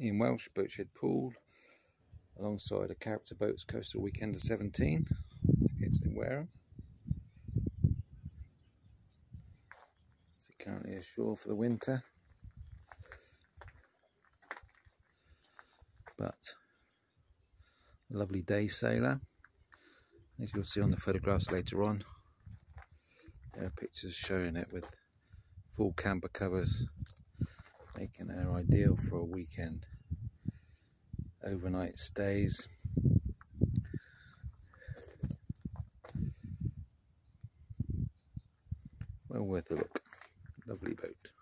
Ian Welsh, Boatshed Poole, alongside a character boats Coastal Weekender 17, located in Wareham. So currently ashore for the winter. But lovely day sailor. As you'll see on the photographs later on, there are pictures showing it with full camper covers her ideal for a weekend. Overnight stays. Well worth a look. Lovely boat.